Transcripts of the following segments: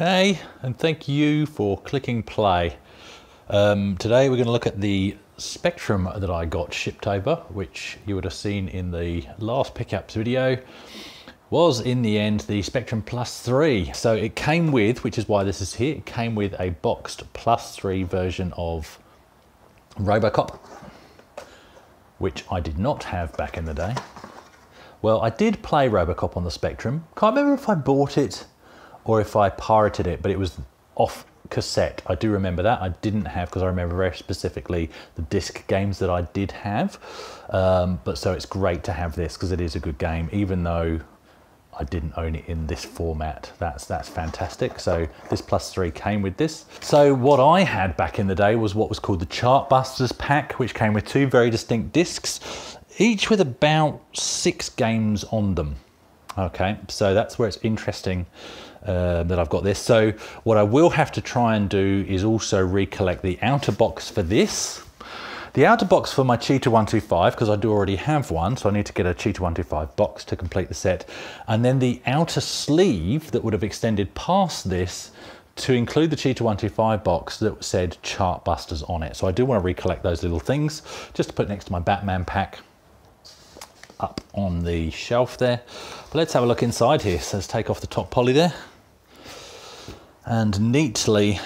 Hey, and thank you for clicking play. Um, today we're going to look at the Spectrum that I got shipped over, which you would have seen in the last pickups video, was in the end the Spectrum Plus 3. So it came with, which is why this is here, it came with a boxed Plus 3 version of Robocop, which I did not have back in the day. Well, I did play Robocop on the Spectrum. Can't remember if I bought it or if I pirated it, but it was off cassette. I do remember that. I didn't have, because I remember very specifically the disc games that I did have. Um, but so it's great to have this because it is a good game, even though I didn't own it in this format. That's that's fantastic. So this plus three came with this. So what I had back in the day was what was called the Chartbusters pack, which came with two very distinct discs, each with about six games on them. Okay, so that's where it's interesting uh, that I've got this. So what I will have to try and do is also recollect the outer box for this. The outer box for my Cheetah 125, because I do already have one, so I need to get a Cheetah 125 box to complete the set. And then the outer sleeve that would have extended past this to include the Cheetah 125 box that said Chartbusters on it. So I do want to recollect those little things, just to put next to my Batman pack up on the shelf there. But let's have a look inside here. So let's take off the top poly there. And neatly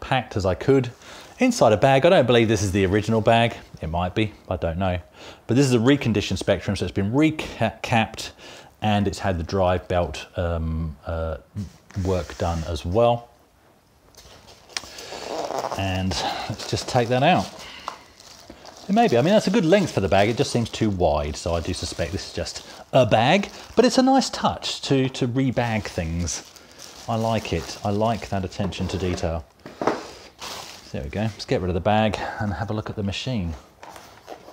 packed as I could inside a bag. I don't believe this is the original bag. It might be, I don't know. But this is a reconditioned Spectrum, so it's been recapped and it's had the drive belt um, uh, work done as well. And let's just take that out. Maybe, I mean, that's a good length for the bag. It just seems too wide. So I do suspect this is just a bag, but it's a nice touch to, to rebag things. I like it. I like that attention to detail. There we go. Let's get rid of the bag and have a look at the machine.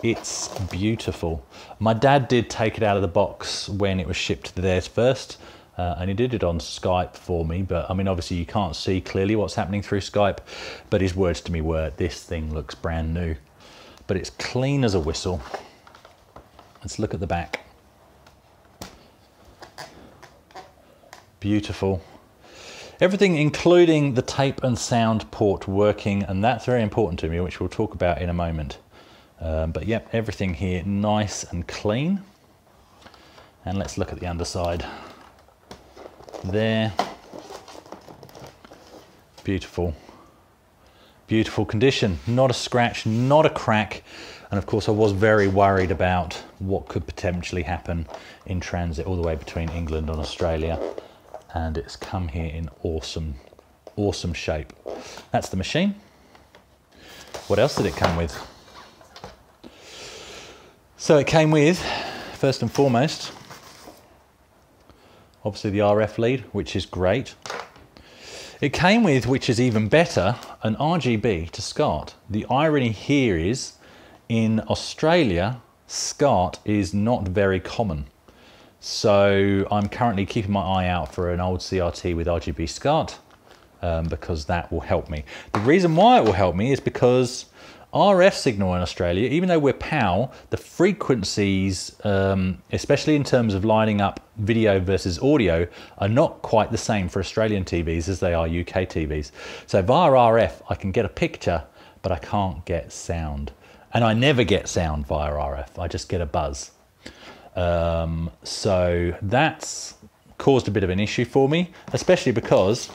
It's beautiful. My dad did take it out of the box when it was shipped there first. Uh, and he did it on Skype for me, but I mean, obviously you can't see clearly what's happening through Skype, but his words to me were, this thing looks brand new but it's clean as a whistle. Let's look at the back. Beautiful. Everything including the tape and sound port working and that's very important to me which we'll talk about in a moment. Um, but yep, everything here nice and clean. And let's look at the underside. There. Beautiful beautiful condition. Not a scratch, not a crack. And of course, I was very worried about what could potentially happen in transit all the way between England and Australia. And it's come here in awesome, awesome shape. That's the machine. What else did it come with? So it came with, first and foremost, obviously the RF lead, which is great. It came with, which is even better, an RGB to SCART. The irony here is, in Australia, SCART is not very common. So I'm currently keeping my eye out for an old CRT with RGB SCART um, because that will help me. The reason why it will help me is because RF signal in Australia, even though we're PAL, the frequencies, um, especially in terms of lining up video versus audio, are not quite the same for Australian TVs as they are UK TVs. So via RF, I can get a picture, but I can't get sound. And I never get sound via RF, I just get a buzz. Um, so that's caused a bit of an issue for me, especially because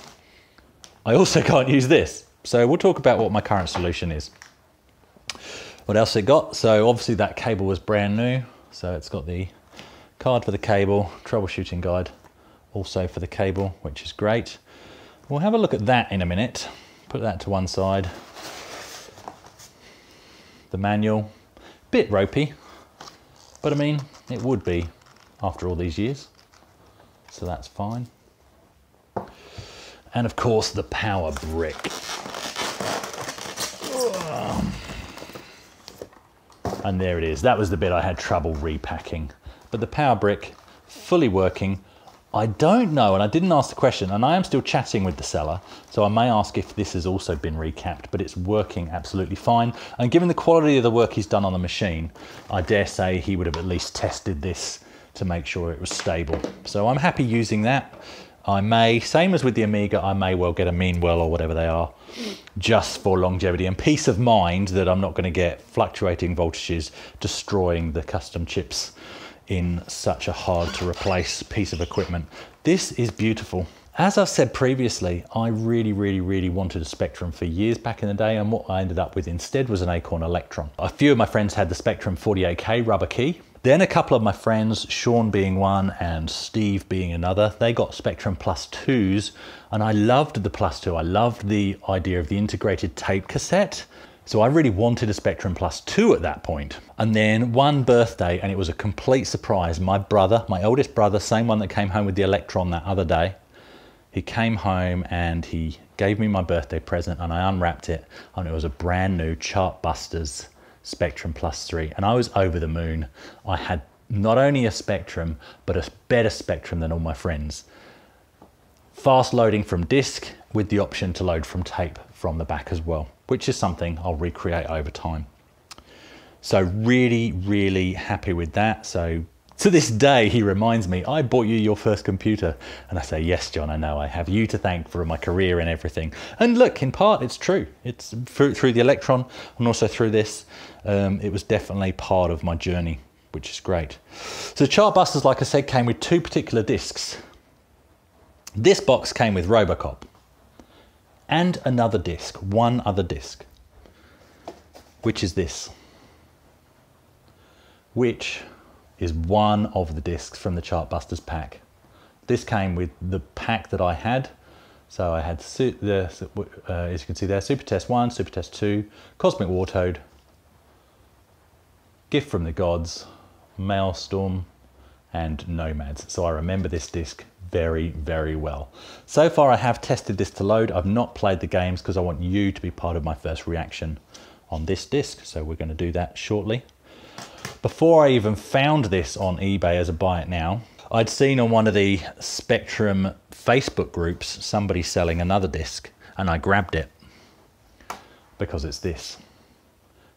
I also can't use this. So we'll talk about what my current solution is. What else it got? So obviously that cable was brand new. So it's got the card for the cable, troubleshooting guide also for the cable, which is great. We'll have a look at that in a minute. Put that to one side. The manual, bit ropey, but I mean, it would be after all these years. So that's fine. And of course the power brick. And there it is. That was the bit I had trouble repacking. But the power brick, fully working. I don't know, and I didn't ask the question, and I am still chatting with the seller, so I may ask if this has also been recapped, but it's working absolutely fine. And given the quality of the work he's done on the machine, I dare say he would have at least tested this to make sure it was stable. So I'm happy using that. I may, same as with the Amiga, I may well get a Meanwell or whatever they are, just for longevity and peace of mind that I'm not going to get fluctuating voltages destroying the custom chips in such a hard to replace piece of equipment. This is beautiful. As I've said previously, I really, really, really wanted a Spectrum for years back in the day, and what I ended up with instead was an Acorn Electron. A few of my friends had the Spectrum 48K rubber key. Then a couple of my friends, Sean being one and Steve being another, they got Spectrum Plus 2s, and I loved the Plus 2. I loved the idea of the integrated tape cassette. So I really wanted a Spectrum Plus 2 at that point. And then one birthday, and it was a complete surprise. My brother, my oldest brother, same one that came home with the Electron that other day, he came home and he gave me my birthday present and I unwrapped it and it was a brand new Chartbusters Spectrum Plus 3 and I was over the moon. I had not only a Spectrum but a better Spectrum than all my friends. Fast loading from disk with the option to load from tape from the back as well, which is something I'll recreate over time. So really, really happy with that. So to this day, he reminds me, I bought you your first computer. And I say, yes, John, I know. I have you to thank for my career and everything. And look, in part, it's true. It's through, through the Electron and also through this. Um, it was definitely part of my journey, which is great. So Chartbusters, like I said, came with two particular discs. This box came with Robocop and another disc, one other disc, which is this, which is one of the discs from the Chartbusters pack. This came with the pack that I had. So I had the, uh, as you can see there, Super Test 1, Super Test 2, Cosmic Wartoad, Gift from the Gods, Maelstrom, and Nomads. So I remember this disc very, very well. So far I have tested this to load. I've not played the games because I want you to be part of my first reaction on this disc. So we're going to do that shortly. Before I even found this on eBay as a buy it now, I'd seen on one of the Spectrum Facebook groups somebody selling another disc and I grabbed it because it's this.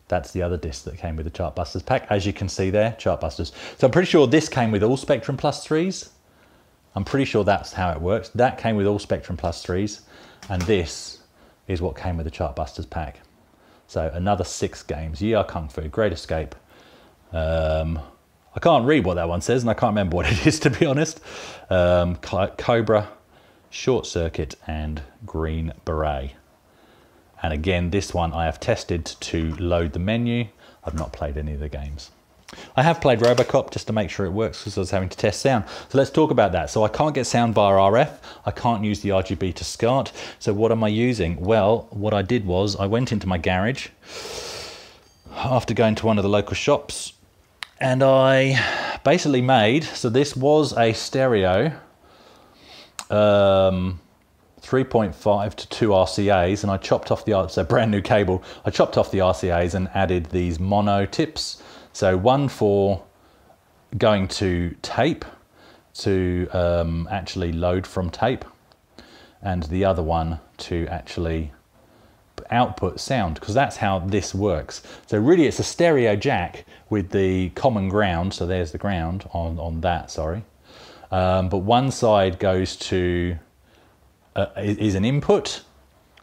That's the other disc that came with the Chartbusters pack. As you can see there, Chartbusters. So I'm pretty sure this came with all Spectrum Plus 3s. I'm pretty sure that's how it works. That came with all Spectrum Plus 3s. And this is what came with the Chartbusters pack. So another six games. Yi Kung Fu, Great Escape, um, I can't read what that one says, and I can't remember what it is, to be honest. Um, Cobra, Short Circuit, and Green Beret. And again, this one I have tested to load the menu. I've not played any of the games. I have played Robocop just to make sure it works because I was having to test sound. So let's talk about that. So I can't get sound via RF. I can't use the RGB to SCART. So what am I using? Well, what I did was I went into my garage after going to one of the local shops and I basically made, so this was a stereo, um, 3.5 to 2 RCAs, and I chopped off the, so brand new cable, I chopped off the RCAs and added these mono tips. So one for going to tape, to um, actually load from tape, and the other one to actually output sound because that's how this works. So really it's a stereo jack with the common ground, so there's the ground on, on that, sorry. Um, but one side goes to, uh, is an input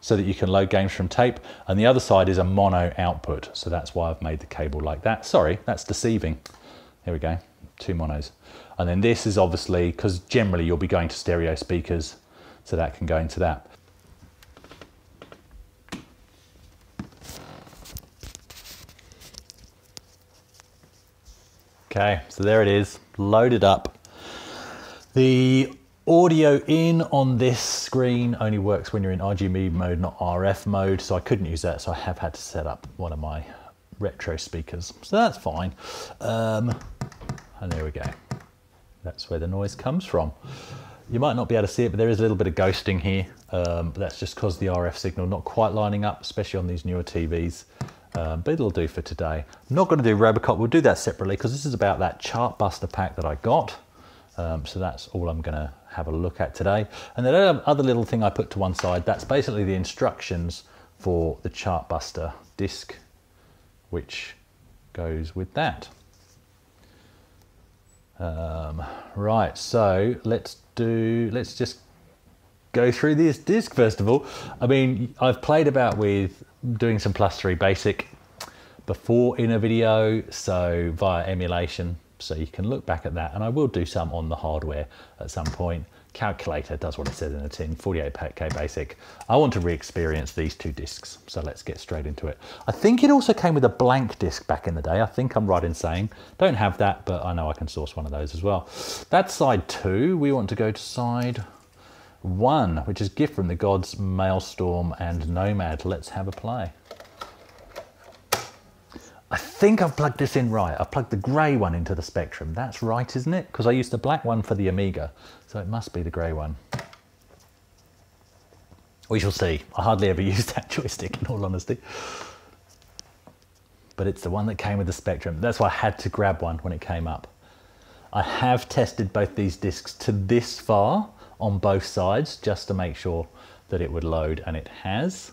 so that you can load games from tape and the other side is a mono output. So that's why I've made the cable like that. Sorry, that's deceiving. Here we go, two monos. And then this is obviously, because generally you'll be going to stereo speakers, so that can go into that. Okay, so there it is, loaded up. The audio in on this screen only works when you're in RGB mode, not RF mode, so I couldn't use that, so I have had to set up one of my retro speakers. So that's fine. Um, and there we go. That's where the noise comes from. You might not be able to see it, but there is a little bit of ghosting here. Um, that's just because the RF signal not quite lining up, especially on these newer TVs. Um, but it'll do for today. I'm not going to do Robocop, we'll do that separately because this is about that Chartbuster pack that I got. Um, so that's all I'm going to have a look at today. And the other little thing I put to one side, that's basically the instructions for the Chartbuster disc, which goes with that. Um, right, so let's do, let's just go through this disc first of all. I mean, I've played about with doing some plus three basic before in a video, so via emulation, so you can look back at that. And I will do some on the hardware at some point. Calculator does what it says in the tin, 48K basic. I want to re-experience these two discs, so let's get straight into it. I think it also came with a blank disc back in the day. I think I'm right in saying. Don't have that, but I know I can source one of those as well. That's side two. We want to go to side one, which is Gift from the Gods, Maelstrom and Nomad. Let's have a play. I think I've plugged this in right. I've plugged the grey one into the Spectrum. That's right, isn't it? Because I used the black one for the Amiga, so it must be the grey one. We shall see. I hardly ever use that joystick, in all honesty. But it's the one that came with the Spectrum. That's why I had to grab one when it came up. I have tested both these discs to this far on both sides, just to make sure that it would load, and it has.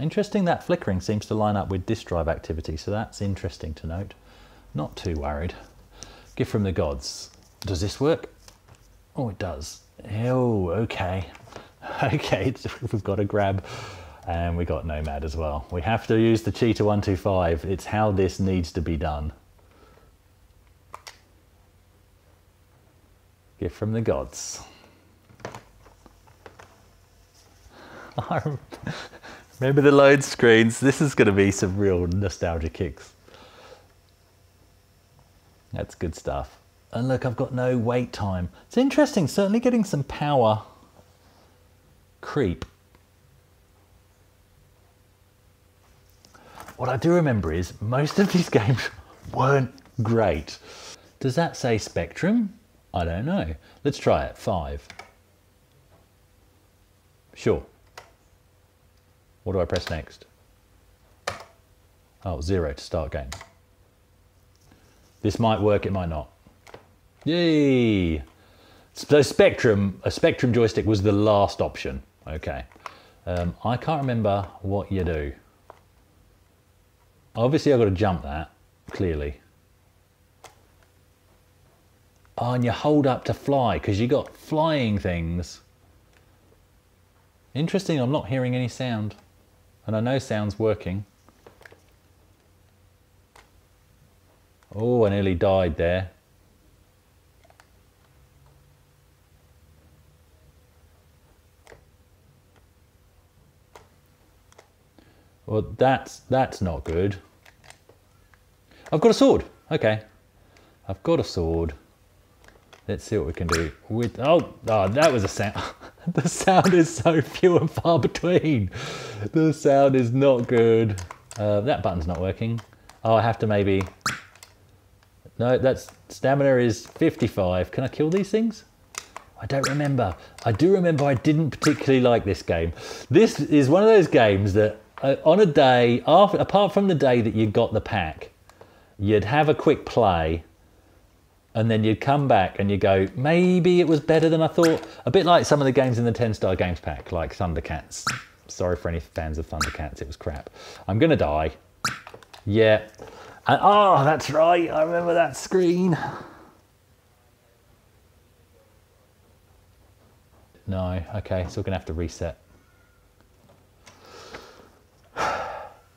Interesting that flickering seems to line up with disk drive activity, so that's interesting to note. Not too worried. Gift from the gods. Does this work? Oh, it does. Oh, okay. Okay, we've got a grab and we got Nomad as well. We have to use the Cheetah 125. It's how this needs to be done. Gift from the gods. Remember the load screens? This is going to be some real nostalgia kicks. That's good stuff. And look, I've got no wait time. It's interesting, certainly getting some power creep. What I do remember is most of these games weren't great. Does that say Spectrum? I don't know. Let's try it. Five. Sure. What do I press next? Oh, zero to start game. This might work, it might not. Yay! So Spectrum, a Spectrum joystick was the last option. Okay. Um, I can't remember what you do. Obviously I've got to jump that, clearly. Oh, and you hold up to fly, because you got flying things. Interesting, I'm not hearing any sound. And I know sound's working. Oh, I nearly died there. Well, that's, that's not good. I've got a sword. Okay. I've got a sword. Let's see what we can do with, oh, oh that was a sound. the sound is so few and far between. The sound is not good. Uh, that button's not working. Oh, I have to maybe, no, that's, stamina is 55. Can I kill these things? I don't remember. I do remember I didn't particularly like this game. This is one of those games that uh, on a day, after, apart from the day that you got the pack, you'd have a quick play and then you'd come back and you go, maybe it was better than I thought. A bit like some of the games in the 10 star games pack, like Thundercats. Sorry for any fans of Thundercats, it was crap. I'm gonna die. Yeah. And, oh, that's right, I remember that screen. No, okay, so we're gonna have to reset.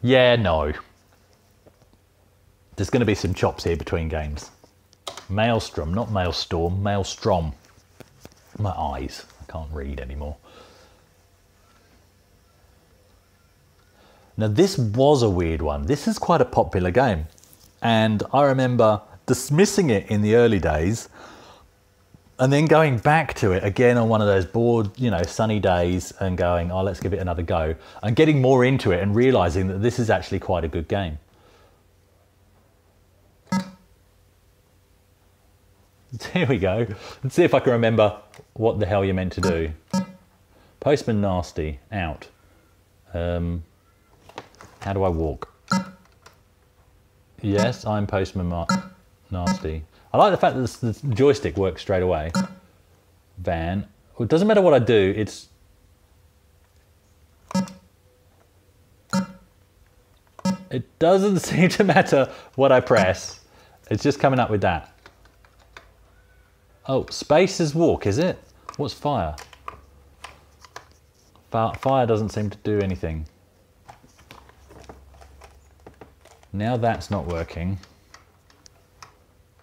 yeah, no. There's gonna be some chops here between games. Maelstrom, not Maelstrom, Maelstrom. My eyes, I can't read anymore. Now this was a weird one. This is quite a popular game. And I remember dismissing it in the early days and then going back to it again on one of those bored, you know, sunny days and going, oh, let's give it another go and getting more into it and realizing that this is actually quite a good game. Here we go. Let's see if I can remember what the hell you're meant to do. Postman Nasty, out. Um, how do I walk? Yes, I'm Postman Mar Nasty. I like the fact that the joystick works straight away. Van. Well, it doesn't matter what I do, it's... It doesn't seem to matter what I press. It's just coming up with that. Oh, space is walk, is it? What's fire? Fire doesn't seem to do anything. Now that's not working.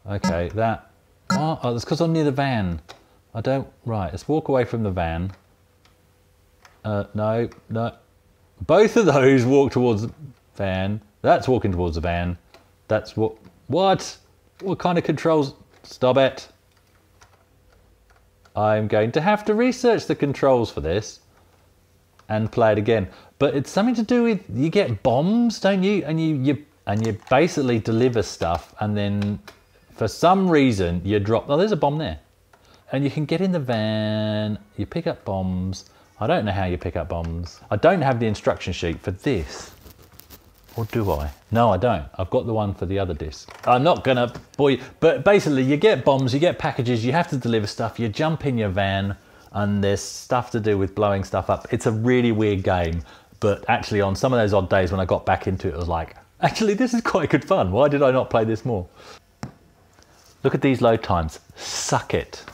Okay, that... Oh, oh that's because I'm near the van. I don't... Right, let's walk away from the van. Uh, no, no. Both of those walk towards the van. That's walking towards the van. That's what... What? What kind of controls? Stop it. I'm going to have to research the controls for this and play it again. But it's something to do with you get bombs, don't you? And you you and you basically deliver stuff, and then for some reason you drop. Oh, there's a bomb there, and you can get in the van. You pick up bombs. I don't know how you pick up bombs. I don't have the instruction sheet for this. Or do I? No, I don't. I've got the one for the other disc. I'm not gonna boy, but basically you get bombs, you get packages, you have to deliver stuff, you jump in your van, and there's stuff to do with blowing stuff up. It's a really weird game, but actually on some of those odd days when I got back into it, I was like, actually this is quite good fun. Why did I not play this more? Look at these load times. Suck it.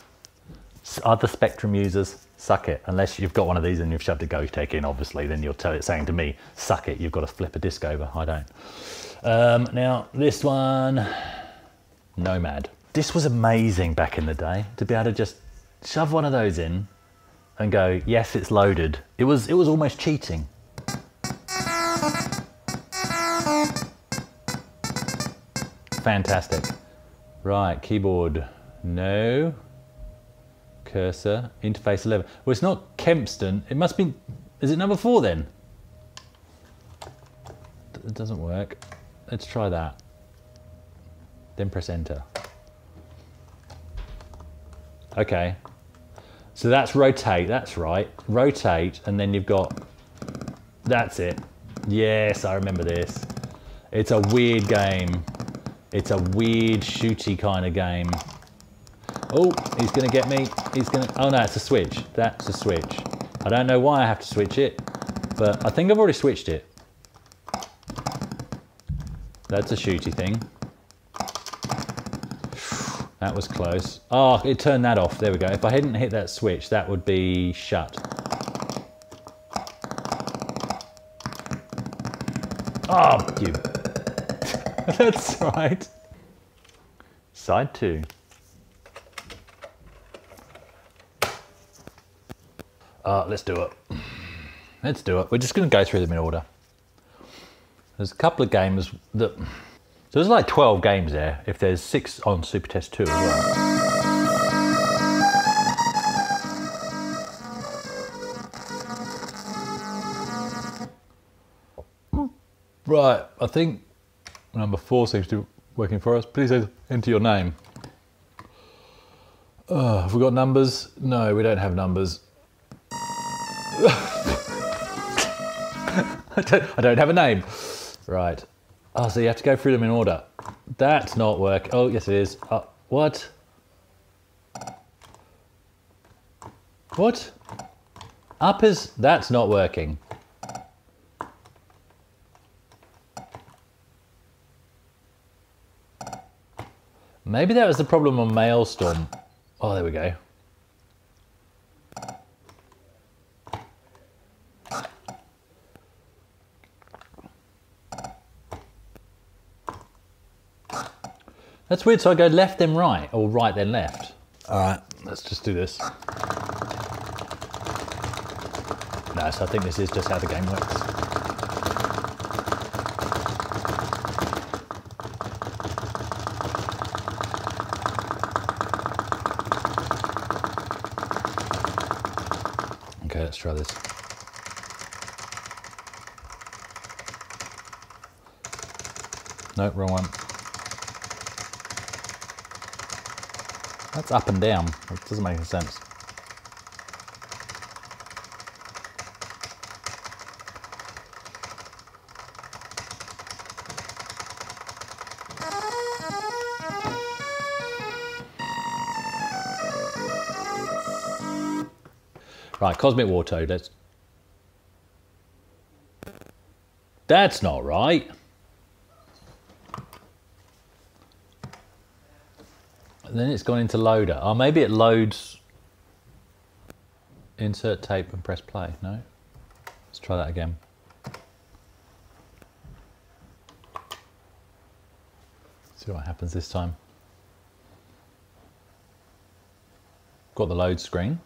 Other Spectrum users, suck it. Unless you've got one of these and you've shoved a Gotek in, obviously, then you're it saying to me, suck it, you've got to flip a disc over. I don't. Um, now, this one, Nomad. This was amazing back in the day, to be able to just shove one of those in and go, yes, it's loaded. It was, it was almost cheating. Fantastic. Right, keyboard, no cursor, interface 11. Well, it's not Kempston. It must be, is it number four then? It doesn't work. Let's try that. Then press enter. Okay. So that's rotate, that's right. Rotate, and then you've got, that's it. Yes, I remember this. It's a weird game. It's a weird shooty kind of game. Oh, he's to get me. He's to... Oh, no, it's a switch. That's a switch. I don't know why I have to switch it, but I think I've already switched it. That's a shooty thing. That was close. Oh, it turned that off. There we go. If I hadn't hit that switch, that would be shut. Oh, you. That's right. Side two. Uh, let's do it. Let's do it. We're just going to go through them in order. There's a couple of games that... So there's like 12 games there, if there's six on Super Test 2 as well. Right, I think number four seems to be working for us. Please enter your name. Uh, have we got numbers? No, we don't have numbers. I, don't, I don't have a name. Right. Oh, so you have to go through them in order. That's not work. Oh, yes it is. Uh, what? What? Up is... That's not working. Maybe that was the problem on Maelstrom. Oh, there we go. That's weird. So I go left then right or right then left. All right, let's just do this. No, so I think this is just how the game works. Okay, let's try this. Nope, wrong one. That's up and down. It doesn't make any sense. Right, Cosmic War Toad, let's... That's not right. Then it's gone into loader. Oh, maybe it loads. Insert tape and press play. No? Let's try that again. See what happens this time. Got the load screen.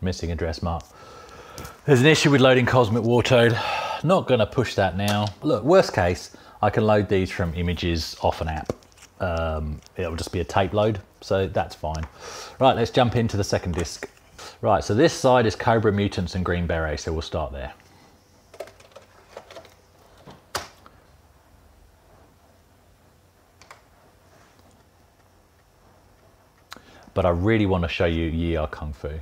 Missing address mark. There's an issue with loading Cosmic War Wartoad. Not gonna push that now. Look, worst case, I can load these from images off an app. Um, it'll just be a tape load, so that's fine. Right, let's jump into the second disc. Right, so this side is Cobra Mutants and Green Beret, so we'll start there. But I really want to show you Yie Ar Kung Fu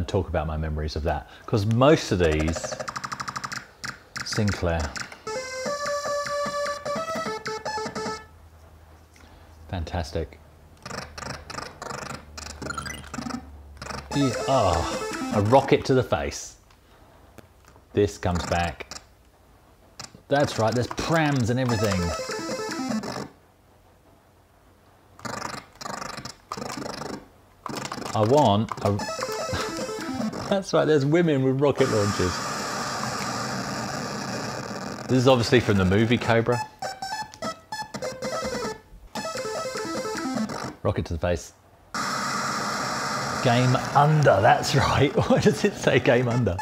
and talk about my memories of that. Because most of these, Sinclair, fantastic. Oh, a rocket to the face. This comes back. That's right, there's prams and everything. I want a that's right, there's women with rocket launchers. This is obviously from the movie Cobra. Rocket to the face. Game under, that's right. Why does it say game under?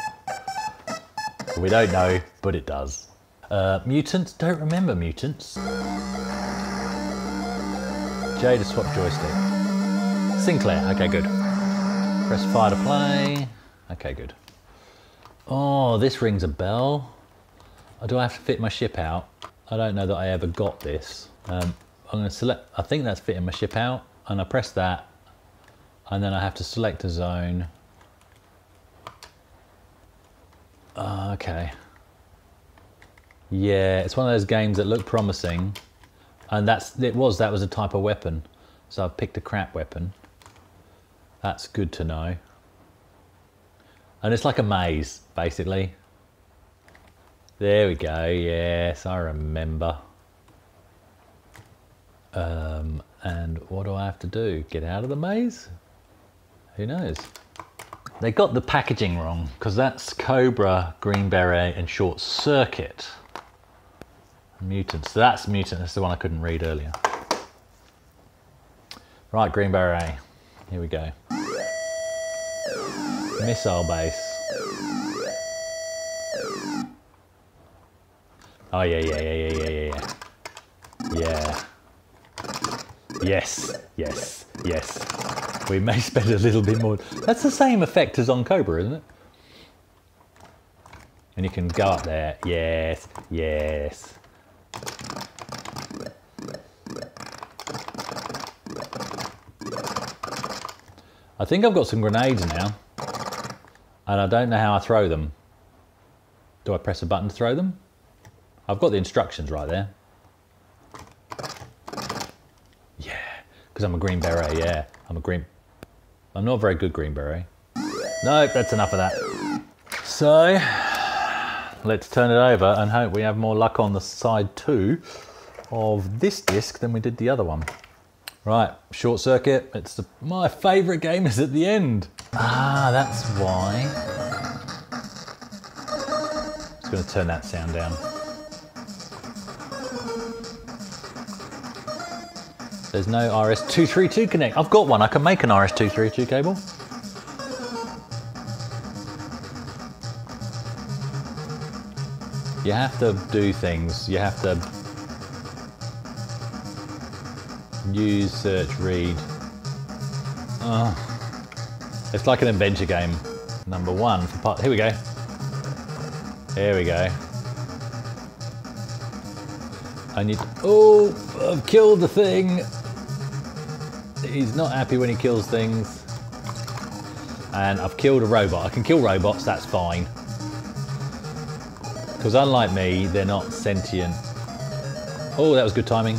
We don't know, but it does. Uh, mutants, don't remember mutants. J to swap joystick. Sinclair, okay, good. Press fire to play. Okay, good. Oh, this rings a bell. Oh, do I have to fit my ship out? I don't know that I ever got this. Um, I'm going to select, I think that's fitting my ship out, and I press that, and then I have to select a zone. Uh, okay. Yeah, it's one of those games that look promising, and that's it was that was a type of weapon, so I've picked a crap weapon. That's good to know. And it's like a maze, basically. There we go, yes, I remember. Um, and what do I have to do? Get out of the maze? Who knows? They got the packaging wrong, because that's Cobra, Green Beret, and Short Circuit. Mutant, So that's Mutant, that's the one I couldn't read earlier. Right, Green Beret. Here we go missile base. Oh yeah, yeah, yeah, yeah, yeah, yeah, yeah. Yes, yes, yes. We may spend a little bit more. That's the same effect as on Cobra, isn't it? And you can go up there. Yes, yes. I think I've got some grenades now and I don't know how I throw them. Do I press a button to throw them? I've got the instructions right there. Yeah, because I'm a green beret, yeah. I'm a green... I'm not a very good green beret. No, that's enough of that. So, let's turn it over and hope we have more luck on the side two of this disc than we did the other one. Right, short circuit. It's the, my favourite game is at the end. Ah, that's why. Just going to turn that sound down. There's no RS-232 connect. I've got one. I can make an RS-232 cable. You have to do things. You have to use, search, read. Oh. It's like an adventure game. Number one for part, here we go. Here we go. I need, oh, I've killed the thing. He's not happy when he kills things. And I've killed a robot. I can kill robots, that's fine. Because unlike me, they're not sentient. Oh, that was good timing.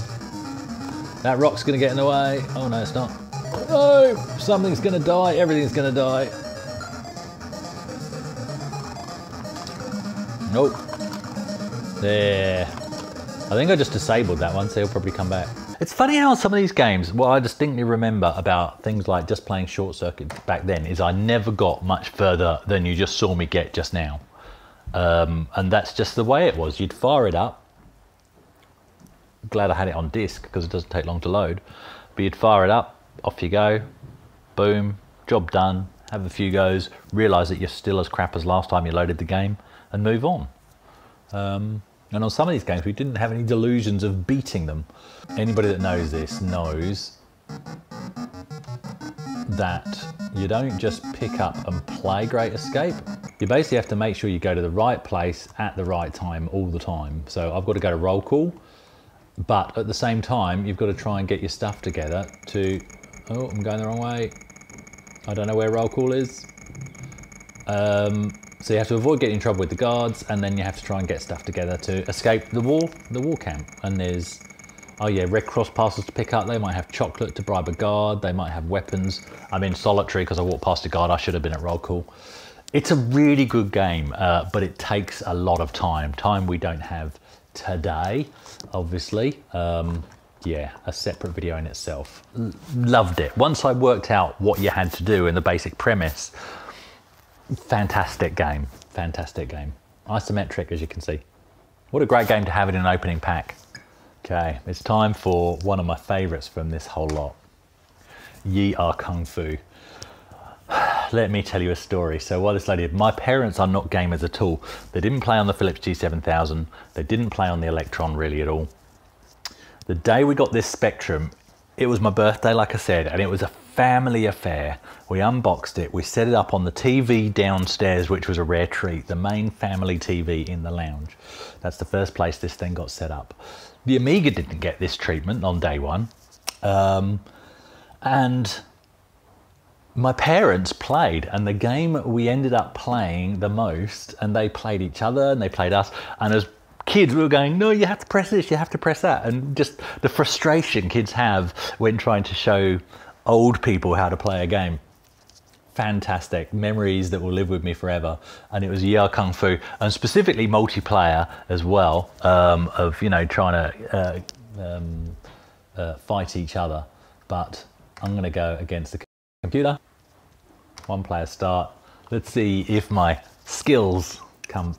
That rock's gonna get in the way. Oh no, it's not. Oh, something's gonna die, everything's gonna die. Nope. There. I think I just disabled that one, so he'll probably come back. It's funny how some of these games, what I distinctly remember about things like just playing Short Circuit back then is I never got much further than you just saw me get just now. Um, and that's just the way it was. You'd fire it up. Glad I had it on disc because it doesn't take long to load. But you'd fire it up, off you go, boom, job done, have a few goes, realise that you're still as crap as last time you loaded the game, and move on. Um, and on some of these games, we didn't have any delusions of beating them. Anybody that knows this knows that you don't just pick up and play Great Escape. You basically have to make sure you go to the right place at the right time all the time. So I've got to go to roll call, but at the same time, you've got to try and get your stuff together to, oh, I'm going the wrong way. I don't know where roll call is. Um, so you have to avoid getting in trouble with the guards, and then you have to try and get stuff together to escape the wall, the wall camp. And there's, oh yeah, Red Cross parcels to pick up. They might have chocolate to bribe a guard. They might have weapons. I'm in solitary because I walked past a guard. I should have been at roll call. It's a really good game, uh, but it takes a lot of time. Time we don't have today, obviously. Um, yeah, a separate video in itself. L loved it. Once I worked out what you had to do and the basic premise, fantastic game, fantastic game. Isometric, as you can see. What a great game to have in an opening pack. Okay, it's time for one of my favorites from this whole lot. Yie Ar ah Kung Fu. Let me tell you a story. So while this lady, my parents are not gamers at all. They didn't play on the Philips G7000. They didn't play on the Electron really at all. The day we got this Spectrum, it was my birthday, like I said, and it was a family affair. We unboxed it, we set it up on the TV downstairs, which was a rare treat, the main family TV in the lounge. That's the first place this thing got set up. The Amiga didn't get this treatment on day one. Um, and my parents played and the game we ended up playing the most and they played each other and they played us and as kids we were going no you have to press this you have to press that and just the frustration kids have when trying to show old people how to play a game. Fantastic memories that will live with me forever. And it was Yi Kung Fu, and specifically multiplayer as well, um, of you know trying to uh, um, uh, fight each other. But I'm going to go against the computer. One player start. Let's see if my skills come.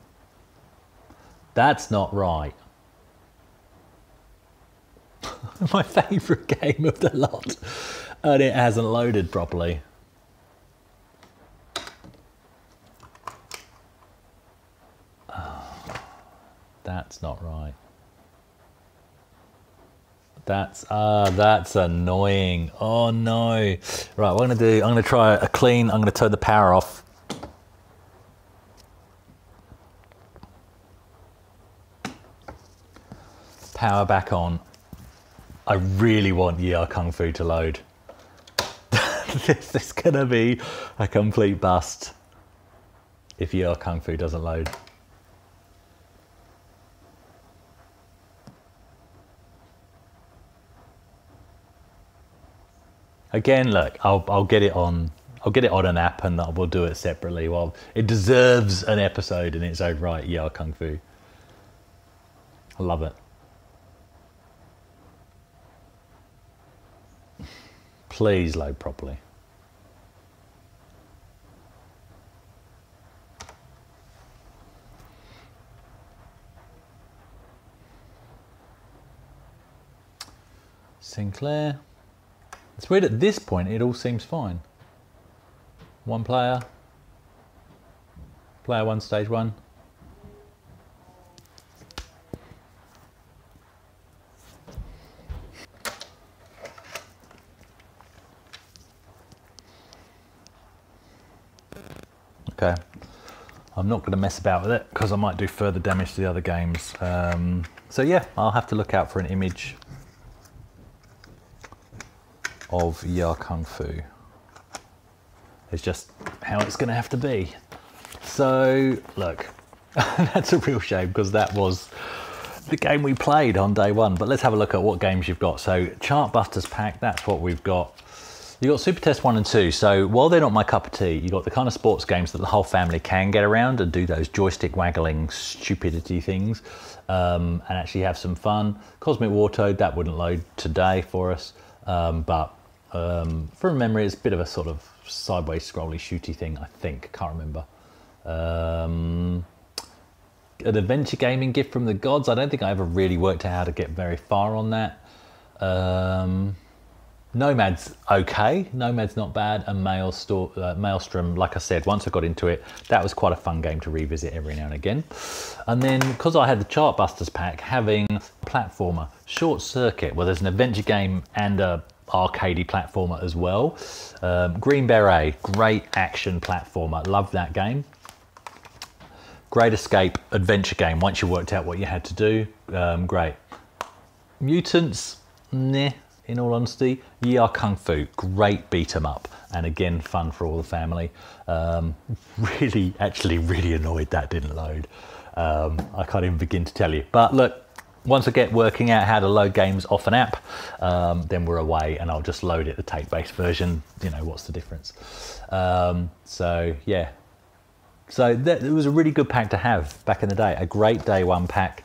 That's not right. my favourite game of the lot and it hasn't loaded properly. Oh, that's not right. That's ah, uh, that's annoying. Oh no! Right, what I'm gonna do? I'm gonna try a clean. I'm gonna turn the power off. Power back on. I really want Yi Kung Fu to load. this is gonna be a complete bust if your Kung Fu doesn't load. Again, look, I'll, I'll get it on I'll get it on an app and we'll do it separately. Well, it deserves an episode in its own right, Ar Kung Fu. I love it. Please load properly. Sinclair. It's weird at this point it all seems fine. One player. Player one, stage one. Okay. I'm not going to mess about with it because I might do further damage to the other games. Um, so yeah, I'll have to look out for an image of Ar Kung Fu. It's just how it's going to have to be. So look, that's a real shame because that was the game we played on day one. But let's have a look at what games you've got. So Chartbusters pack, that's what we've got. You got Super Test 1 and 2. So while they're not my cup of tea, you've got the kind of sports games that the whole family can get around and do those joystick waggling stupidity things um, and actually have some fun. Cosmic Wartoad, that wouldn't load today for us. Um, but um, from memory, it's a bit of a sort of sideways scrolly shooty thing, I think. Can't remember. Um, an adventure gaming gift from the gods. I don't think I ever really worked out how to get very far on that. Um, Nomad's okay. Nomad's not bad. And Mailstrom, uh, Mailstrom, like I said, once I got into it, that was quite a fun game to revisit every now and again. And then, because I had the Chartbusters pack, having platformer, Short Circuit, where there's an adventure game and a arcadey platformer as well. Um, Green Beret, great action platformer. Love that game. Great escape adventure game. Once you worked out what you had to do, um, great. Mutants, nah, in all honesty. Yie Ar Kung Fu, great beat 'em up. And again, fun for all the family. Um, really, actually really annoyed that didn't load. Um, I can't even begin to tell you. But look, once I get working out how to load games off an app, um, then we're away and I'll just load it the tape-based version. You know, what's the difference? Um, so yeah. So that, it was a really good pack to have back in the day. A great day one pack.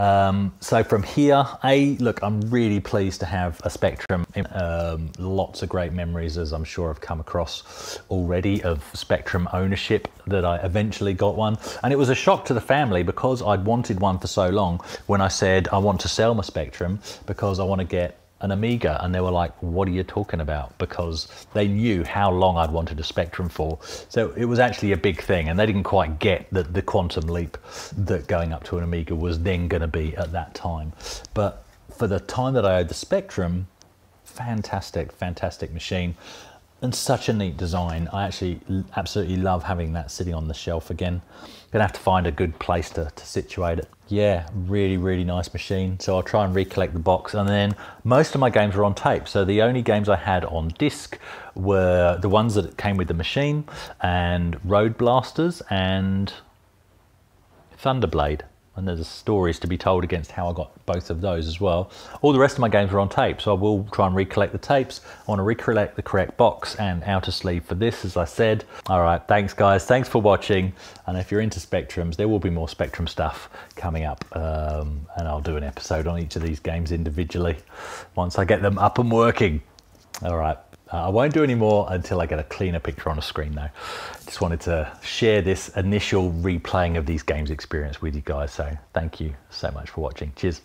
Um, so from here, a look, I'm really pleased to have a Spectrum. Um, lots of great memories, as I'm sure I've come across already, of Spectrum ownership that I eventually got one. And it was a shock to the family because I'd wanted one for so long when I said I want to sell my Spectrum because I want to get an Amiga and they were like, what are you talking about? Because they knew how long I'd wanted a Spectrum for. So it was actually a big thing and they didn't quite get that the quantum leap that going up to an Amiga was then going to be at that time. But for the time that I had the Spectrum, fantastic, fantastic machine and such a neat design. I actually absolutely love having that sitting on the shelf again. Gonna have to find a good place to, to situate it. Yeah, really, really nice machine. So I'll try and recollect the box. And then most of my games were on tape. So the only games I had on disc were the ones that came with the machine and Road Blasters and Thunderblade and there's stories to be told against how I got both of those as well. All the rest of my games are on tape, so I will try and recollect the tapes. I want to recollect the correct box and outer sleeve for this, as I said. All right, thanks guys, thanks for watching. And if you're into Spectrums, there will be more Spectrum stuff coming up. Um, and I'll do an episode on each of these games individually once I get them up and working. All right. Uh, I won't do any more until I get a cleaner picture on a screen though. Just wanted to share this initial replaying of these games experience with you guys. So thank you so much for watching. Cheers.